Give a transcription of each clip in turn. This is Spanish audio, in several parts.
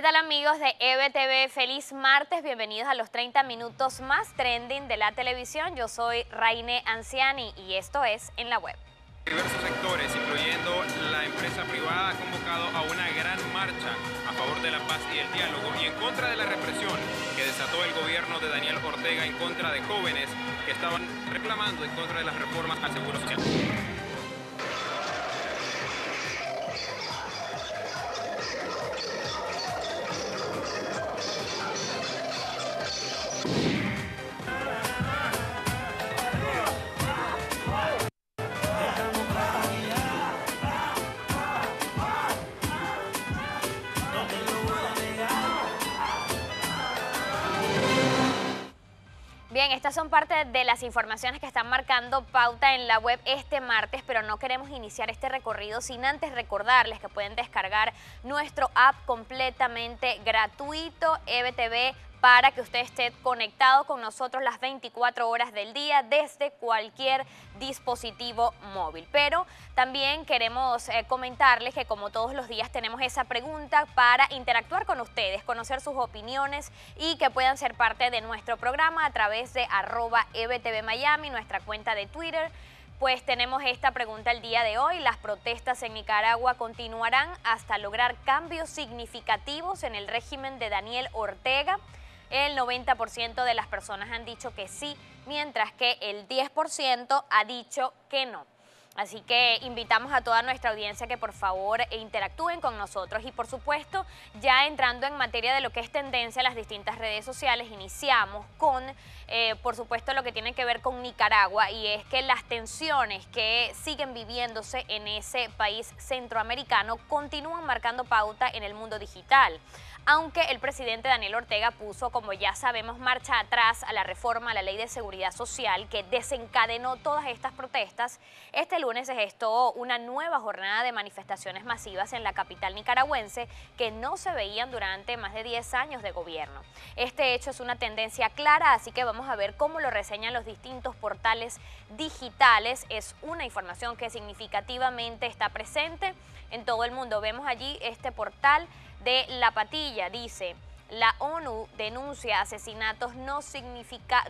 ¿Qué tal amigos de EBTV? Feliz martes, bienvenidos a los 30 minutos más trending de la televisión. Yo soy Raine Anciani y esto es En la Web. Diversos sectores, incluyendo la empresa privada, han convocado a una gran marcha a favor de la paz y el diálogo y en contra de la represión que desató el gobierno de Daniel Ortega en contra de jóvenes que estaban reclamando en contra de las reformas al Seguro Social. Estas son parte de las informaciones que están marcando pauta en la web este martes, pero no queremos iniciar este recorrido sin antes recordarles que pueden descargar nuestro app completamente gratuito, EBTV para que usted esté conectado con nosotros las 24 horas del día desde cualquier dispositivo móvil. Pero también queremos eh, comentarles que como todos los días tenemos esa pregunta para interactuar con ustedes, conocer sus opiniones y que puedan ser parte de nuestro programa a través de arroba EBTV Miami, nuestra cuenta de Twitter, pues tenemos esta pregunta el día de hoy. Las protestas en Nicaragua continuarán hasta lograr cambios significativos en el régimen de Daniel Ortega. El 90% de las personas han dicho que sí, mientras que el 10% ha dicho que no. Así que invitamos a toda nuestra audiencia que por favor interactúen con nosotros. Y por supuesto ya entrando en materia de lo que es tendencia en las distintas redes sociales, iniciamos con eh, por supuesto lo que tiene que ver con Nicaragua y es que las tensiones que siguen viviéndose en ese país centroamericano continúan marcando pauta en el mundo digital. Aunque el presidente Daniel Ortega puso, como ya sabemos, marcha atrás a la reforma a la ley de seguridad social que desencadenó todas estas protestas, este lunes se gestó una nueva jornada de manifestaciones masivas en la capital nicaragüense que no se veían durante más de 10 años de gobierno. Este hecho es una tendencia clara, así que vamos a ver cómo lo reseñan los distintos portales digitales. Es una información que significativamente está presente en todo el mundo. Vemos allí este portal de La Patilla. Dice, la ONU denuncia asesinatos no,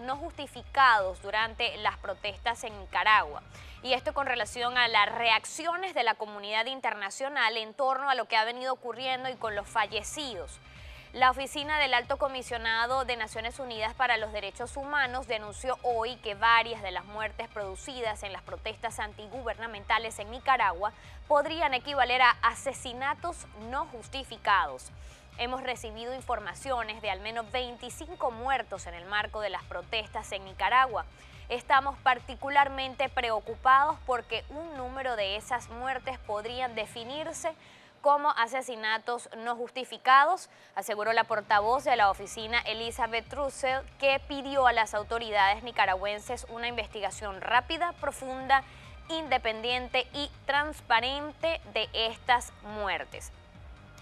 no justificados durante las protestas en Nicaragua. Y esto con relación a las reacciones de la comunidad internacional en torno a lo que ha venido ocurriendo y con los fallecidos. La oficina del Alto Comisionado de Naciones Unidas para los Derechos Humanos denunció hoy que varias de las muertes producidas en las protestas antigubernamentales en Nicaragua podrían equivaler a asesinatos no justificados. Hemos recibido informaciones de al menos 25 muertos en el marco de las protestas en Nicaragua. Estamos particularmente preocupados porque un número de esas muertes podrían definirse como asesinatos no justificados, aseguró la portavoz de la oficina Elizabeth Russell, que pidió a las autoridades nicaragüenses una investigación rápida, profunda, independiente y transparente de estas muertes.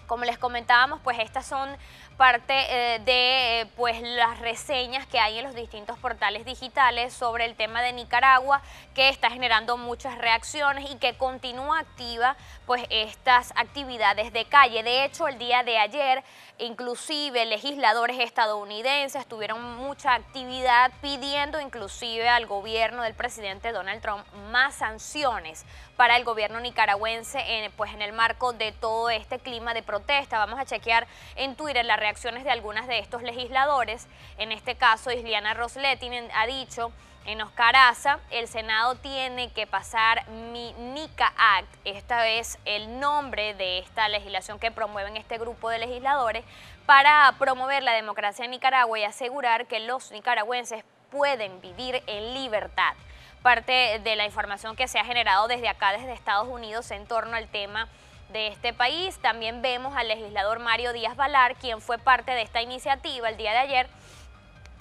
Como les comentábamos, pues estas son parte eh, de eh, pues las reseñas que hay en los distintos portales digitales sobre el tema de Nicaragua que está generando muchas reacciones y que continúa activa pues estas actividades de calle. De hecho, el día de ayer inclusive legisladores estadounidenses tuvieron mucha actividad pidiendo inclusive al gobierno del presidente Donald Trump más sanciones para el gobierno nicaragüense en, pues en el marco de todo este clima de Vamos a chequear en Twitter la reacciones de algunas de estos legisladores. En este caso, Isliana Rosletti ha dicho en Oscaraza, el Senado tiene que pasar mi NICA Act, esta es el nombre de esta legislación que promueven este grupo de legisladores, para promover la democracia en Nicaragua y asegurar que los nicaragüenses pueden vivir en libertad. Parte de la información que se ha generado desde acá, desde Estados Unidos, en torno al tema de este país. También vemos al legislador Mario Díaz Valar, quien fue parte de esta iniciativa el día de ayer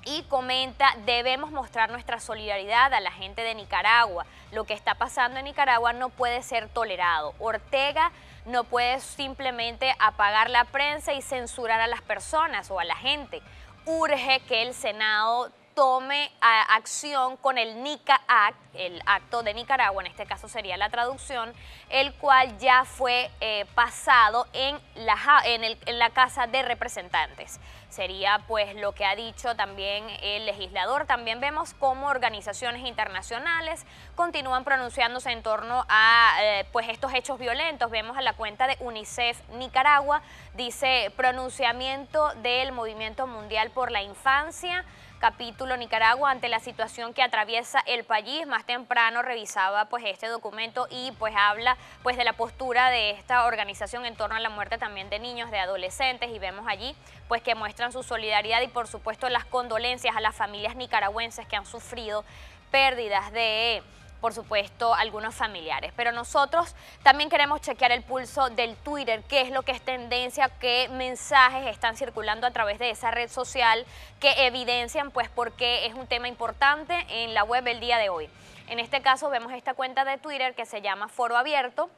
y comenta, debemos mostrar nuestra solidaridad a la gente de Nicaragua. Lo que está pasando en Nicaragua no puede ser tolerado. Ortega no puede simplemente apagar la prensa y censurar a las personas o a la gente. Urge que el Senado tome acción con el NICA Act, el acto de Nicaragua, en este caso sería la traducción, el cual ya fue eh, pasado en la, en, en la Casa de Representantes. Sería pues lo que ha dicho también el legislador. También vemos cómo organizaciones internacionales continúan pronunciándose en torno a eh, pues estos hechos violentos. Vemos a la cuenta de UNICEF Nicaragua, dice pronunciamiento del Movimiento Mundial por la Infancia capítulo Nicaragua ante la situación que atraviesa el país. Más temprano revisaba pues este documento y pues habla pues de la postura de esta organización en torno a la muerte también de niños, de adolescentes y vemos allí pues que su solidaridad y por supuesto las condolencias a las familias nicaragüenses que han sufrido pérdidas de por supuesto, algunos familiares. Pero nosotros también queremos chequear el pulso del Twitter, qué es lo que es tendencia, qué mensajes están circulando a través de esa red social que evidencian pues por qué es un tema importante en la web el día de hoy. En este caso vemos esta cuenta de Twitter que se llama Foro Abierto,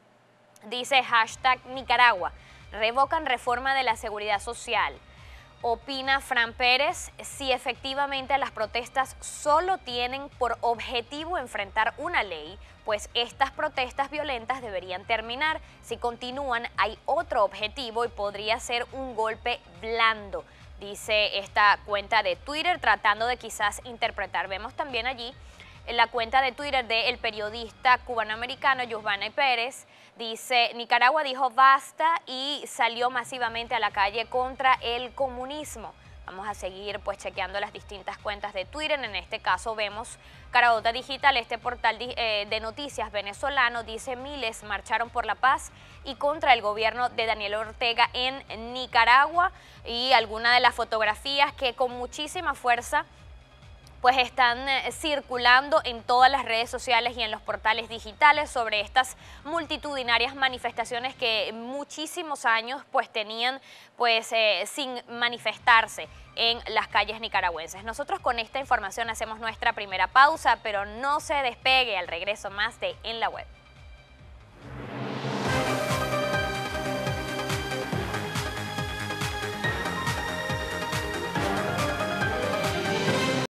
dice hashtag Nicaragua, revocan reforma de la seguridad social opina Fran Pérez si efectivamente las protestas solo tienen por objetivo enfrentar una ley, pues estas protestas violentas deberían terminar. Si continúan, hay otro objetivo y podría ser un golpe blando, dice esta cuenta de Twitter, tratando de quizás interpretar. Vemos también allí en la cuenta de Twitter del periodista cubanoamericano Giovanni Pérez, dice, Nicaragua dijo basta y salió masivamente a la calle contra el comunismo. Vamos a seguir pues chequeando las distintas cuentas de Twitter. En este caso vemos Carabota Digital, este portal eh, de noticias venezolano, dice miles marcharon por la paz y contra el gobierno de Daniel Ortega en Nicaragua y algunas de las fotografías que con muchísima fuerza pues están eh, circulando en todas las redes sociales y en los portales digitales sobre estas multitudinarias manifestaciones que muchísimos años pues tenían pues eh, sin manifestarse en las calles nicaragüenses. Nosotros con esta información hacemos nuestra primera pausa, pero no se despegue al regreso más de En la Web.